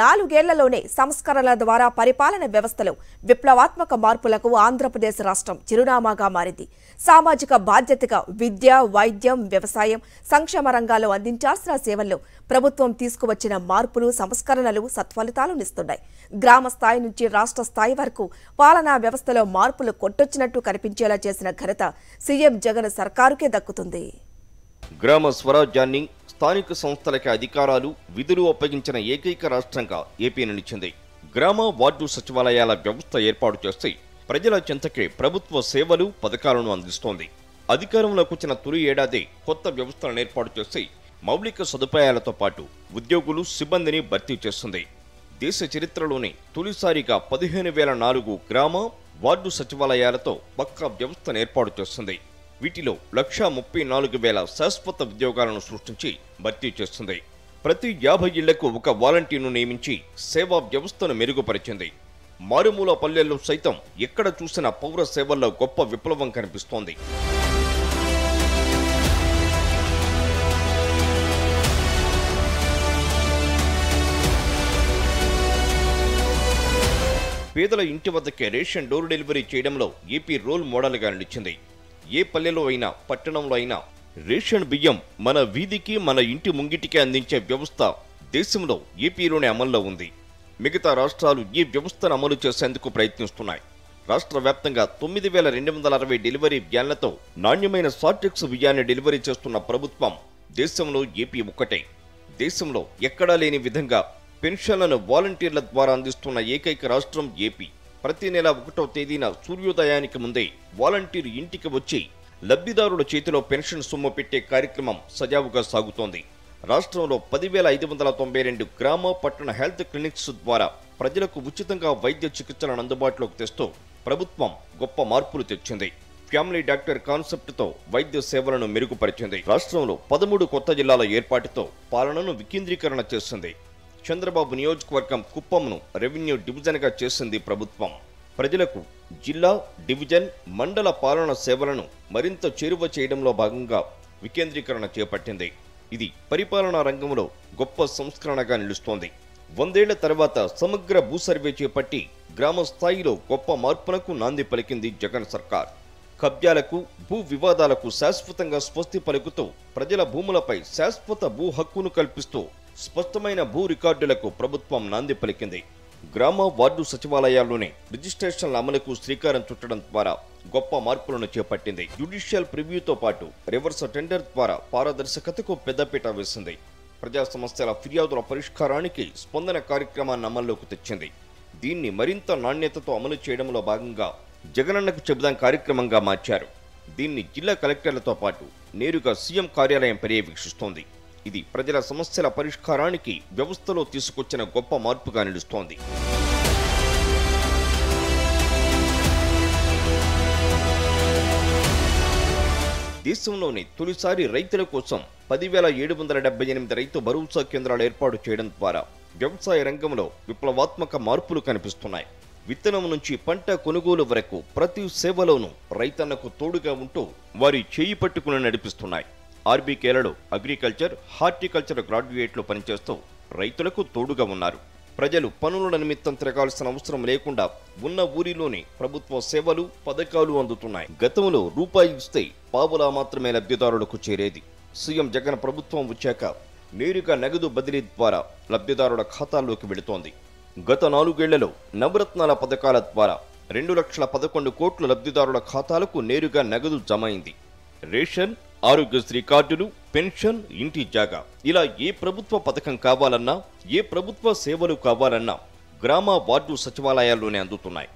నాలుగేళ్ళలోనే సంస్కరణల ద్వారా పరిపాలన వ్యవస్థలో విప్లవాత్మక మార్పులకు ఆంధ్రప్రదేశ్ రాష్ట్రం చిరునామాగా మారింది. సామాజిక బాధ్యతగా విద్య వైద్యం వ్యవసాయం సంక్షేమ రంగాల్లో అందించాల్సిన సేవల్లో ప్రభుత్వం తీసుకువచ్చిన మార్పులు సంస్కరణలు సత్ఫలితాలనిస్తున్నాయి గ్రామ స్థాయి నుంచి రాష్ట్ర స్థాయి వరకు పాలనా వ్యవస్థలో మార్పులు కొట్టొచ్చినట్టు కనిపించేలా చేసిన ఘనత సీఎం జగన్ సర్కారుకే దక్కుతుంది. గ్రామ స్వరాజ్యాన్ని స్థానిక సంస్థలకి అధికారాలు విధులు అప్పగించిన ఏకైక రాష్ట్రంగా ఏపీ నిలిచింది. గ్రామ వార్డు సచివాలయాల వ్యవస్థ ఏర్పాటు చేసి ప్రజల చెంతకే ప్రభుత్వ సేవలు పథకాలను అందిస్తోంది. అధికారంలోకి వచ్చిన తొలి ఏడాది కొత్త వ్యవస్థలను ఏర్పాటు చేసి మౌలిక సదుపాయాలతో పాటు ఉద్యోగులు సిబ్బందిని భర్తీ చేస్తుంది. దేశ చరిత్రలోనే తొలిసారిగా పదిహేను వేల నాలుగు గ్రామ వార్డు సచివాలయాలతో పక్కా వ్యవస్థను ఏర్పాటు చేస్తుంది. వీటిలో లక్షా ముప్పై నాలుగు వేల శాశ్వత ఉద్యోగాలను సృష్టించి భర్తీ చేస్తుంది. ప్రతి యాభై ఇళ్ళకు ఒక వాలంటీర్ను నియమించి సేవా వ్యవస్థను మెరుగుపరిచింది. మారుమూల పల్లెల్లో సైతం ఎక్కడ చూసిన పౌర సేవల్లో గొప్ప విప్లవం కనిపిస్తోంది. పేదల ఇంటి వద్దకే రేషన్ డోర్ డెలివరీ చేయడంలో ఏపీ రోల్ మోడల్గా నిలిచింది. ఏ పల్లెలో అయినా పట్టణంలో అయినా రేషన్ బియ్యం మన వీధికి మన ఇంటి ముంగిటికి అందించే వ్యవస్థ దేశంలో ఏపీలోనే అమల్లో ఉంది. మిగతా రాష్ట్రాలు ఈ వ్యవస్థను అమలు చేసేందుకు ప్రయత్నిస్తున్నాయి. రాష్ట్ర వ్యాప్తంగా తొమ్మిది వేల రెండు వందల అరవై డెలివరీ వ్యాన్లతో నాణ్యమైన సార్టెక్స్ బియ్యాన్ని డెలివరీ చేస్తున్న ప్రభుత్వం దేశంలో ఏపీ ఒక్కటే. దేశంలో ఎక్కడా లేని విధంగా పెన్షన్లను వాలంటీర్ల ద్వారా అందిస్తున్న ఏకైక రాష్ట్రం ఏపీ. ప్రతి నెల ఒకటో తేదీన సూర్యోదయానికి ముందే వాలంటీర్ ఇంటికి వచ్చి లబ్ధిదారుల చేతిలో పెన్షన్ సొమ్ము పెట్టే కార్యక్రమం సజావుగా సాగుతోంది. రాష్ట్రంలో పదివేల ఐదు వందల తొంభై రెండు గ్రామ పట్టణ హెల్త్ క్లినిక్స్ ద్వారా ప్రజలకు ఉచితంగా వైద్య చికిత్సలను అందుబాటులోకి తెస్తూ ప్రభుత్వం గొప్ప మార్పులు తెచ్చింది. ఫ్యామిలీ డాక్టర్ కాన్సెప్ట్తో వైద్య సేవలను మెరుగుపరిచింది. రాష్ట్రంలో పదమూడు కొత్త జిల్లాల ఏర్పాటుతో పాలనను వికేంద్రీకరణ చేస్తుంది చంద్రబాబు నియోజకవర్గం కుప్పంను రెవెన్యూ డివిజన్గా చేసింది ప్రభుత్వం. ప్రజలకు జిల్లా డివిజన్ మండల పాలన సేవలను మరింత చేరువ చేయడంలో భాగంగా వికేంద్రీకరణ చేపట్టింది. ఇది పరిపాలనా రంగంలో గొప్ప సంస్కరణగా నిలుస్తోంది. వందేళ్ళ తర్వాత సమగ్ర భూ సర్వే చేపట్టి గ్రామ స్థాయిలో గొప్ప మార్పునకు నాంది పలికింది జగన్ సర్కార్. కబ్జాలకు భూ వివాదాలకు శాశ్వతంగా స్వస్తి పలుకుతూ ప్రజల భూములపై శాశ్వత భూ హక్కును కల్పిస్తూ స్పష్టమైన భూ రికార్డులకు ప్రభుత్వం నాంది పలికింది. గ్రామ వార్డు సచివాలయాల్లోనే రిజిస్ట్రేషన్ల అమలుకు శ్రీకారం చుట్టడం ద్వారా గొప్ప మార్పులను చేపట్టింది. జ్యుడిషియల్ ప్రివ్యూతో పాటు రివర్స్ టెండర్ ద్వారా పారదర్శకతకు పెద్దపీట వేసింది. ప్రజా సమస్యల ఫిర్యాదుల పరిష్కారానికి స్పందన కార్యక్రమాన్ని అమల్లోకి తెచ్చింది. దీన్ని మరింత నాణ్యతతో అమలు చేయడంలో భాగంగా జగనన్నకు చెబుదాం కార్యక్రమంగా మార్చారు. దీన్ని జిల్లా కలెక్టర్లతో పాటు నేరుగా సీఎం కార్యాలయం పర్యవేక్షిస్తోంది. ఇది ప్రజల సమస్యల పరిష్కారానికి వ్యవస్థలో తీసుకొచ్చిన గొప్ప మార్పుగా నిలుస్తోంది. దేశంలోని తొలిసారి రైతుల కోసం పదివేల ఏడు వందల డెబ్బై ఎనిమిది రైతు భరోసా కేంద్రాలు ఏర్పాటు చేయడం ద్వారా వ్యవసాయ రంగంలో విప్లవాత్మక మార్పులు కనిపిస్తున్నాయి. విత్తనం నుంచి పంట కొనుగోలు వరకు ప్రతి సేవలోనూ రైతన్నకు తోడుగా ఉంటూ వారి చేయి పట్టుకుని నడిపిస్తున్నాయి. ఆర్బీకేలలో అగ్రికల్చర్ హార్టికల్చర్ గ్రాడ్యుయేట్లు పనిచేస్తూ రైతులకు తోడుగా ఉన్నారు. ప్రజలు పనుల నిమిత్తం తిరగాల్సిన అవసరం లేకుండా ఉన్న ఊరిలోనే ప్రభుత్వ సేవలు పథకాలు అందుతున్నాయి. గతంలో రూపాయి ఇస్తే పావులా మాత్రమే లబ్ధిదారులకు చేరేది. సీఎం జగన్ ప్రభుత్వం వచ్చాక నేరుగా నగదు బదిలీ ద్వారా లబ్ధిదారుల ఖాతాల్లోకి వెళుతోంది. గత నాలుగేళ్ళలో నవరత్నాల పథకాల ద్వారా రెండు లక్షల పదకొండు కోట్ల లబ్ధిదారుల ఖాతాలకు నేరుగా నగదు జమ అయింది. రేషన్ ఆరోగ్యశ్రీ కార్డులు పెన్షన్ ఇంటి జాగా. ఇలా ఏ ప్రభుత్వ పథకం కావాలన్నా ఏ ప్రభుత్వ సేవలు కావాలన్నా గ్రామ వార్డు సచివాలయాల్లోనే అందుతున్నాయి.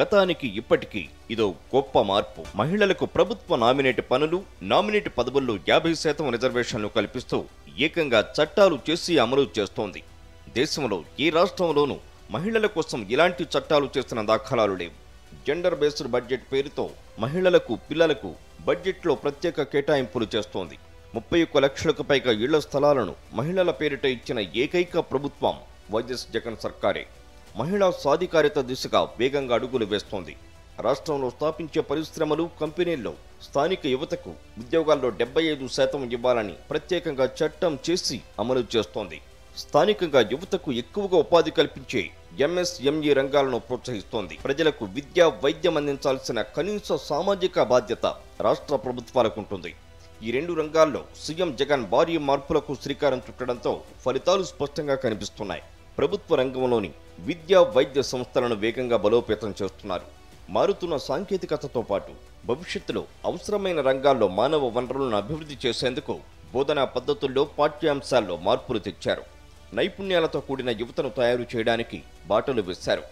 గతానికి ఇప్పటికీ ఇదో గొప్ప మార్పు. మహిళలకు ప్రభుత్వ నామినేట్ పనులు నామినేట్ పదవుల్లో యాభై శాతం రిజర్వేషన్లు కల్పిస్తూ ఏకంగా చట్టాలు చేసి అమలు చేస్తోంది. దేశంలో ఏ రాష్ట్రంలోనూ మహిళల కోసం ఇలాంటి చట్టాలు చేసిన దాఖలాలు లేవు. జెండర్ బేస్డ్ బడ్జెట్ పేరుతో మహిళలకు పిల్లలకు బడ్జెట్లో ప్రత్యేక కేటాయింపులు చేస్తోంది. ముప్పై ఒక్క లక్షలకు పైగా ఇళ్ళ స్థలాలను మహిళల పేరిట ఇచ్చిన ఏకైక ప్రభుత్వం వైఎస్ జగన్ సర్కారే. మహిళా సాధికారిత దిశగా వేగంగా అడుగులు వేస్తోంది. రాష్ట్రంలో స్థాపించే పరిశ్రమలు కంపెనీల్లో స్థానిక యువతకు ఉద్యోగాల్లో డెబ్బై ఐదు శాతం ఇవ్వాలని ప్రత్యేకంగా చట్టం చేసి అమలు చేస్తోంది. స్థానికంగా యువతకు ఎక్కువగా ఉపాధి కల్పించే ఎంఎస్ఎంఈ రంగాలను ప్రోత్సహిస్తోంది. ప్రజలకు విద్య వైద్యం అందించాల్సిన కనీస సామాజిక బాధ్యత రాష్ట్ర ప్రభుత్వాలకు ఉంటుంది. ఈ రెండు రంగాల్లో సీఎం జగన్ భారీ మార్పులకు శ్రీకారం చుట్టడంతో ఫలితాలు స్పష్టంగా కనిపిస్తున్నాయి. ప్రభుత్వ రంగంలోని విద్యా వైద్య సంస్థలను వేగంగా బలోపేతం చేస్తున్నారు. మారుతున్న సాంకేతికతతో పాటు భవిష్యత్తులో అవసరమైన రంగాల్లో మానవ వనరులను అభివృద్ధి చేసేందుకు బోధనా పద్ధతుల్లో పాఠ్యాంశాల్లో మార్పులు తెచ్చారు. నైపుణ్యాలతో కూడిన యువతను తయారు చేయడానికి బాటలు వేశారు.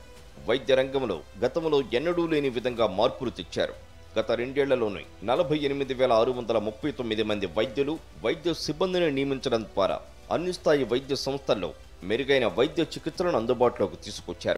వైద్య రంగంలో గతంలో ఎన్నడూ లేని విధంగా మార్పులు తెచ్చారు. గత రెండేళ్ళలోనే నలభై ఎనిమిది వేల ఆరు వందల ముప్పై తొమ్మిది మంది వైద్యులు వైద్య సిబ్బందిని నియమించడం ద్వారా అన్ని స్థాయి వైద్య సంస్థల్లో మెరుగైన వైద్య చికిత్సలను అందుబాటులోకి తీసుకొచ్చారు.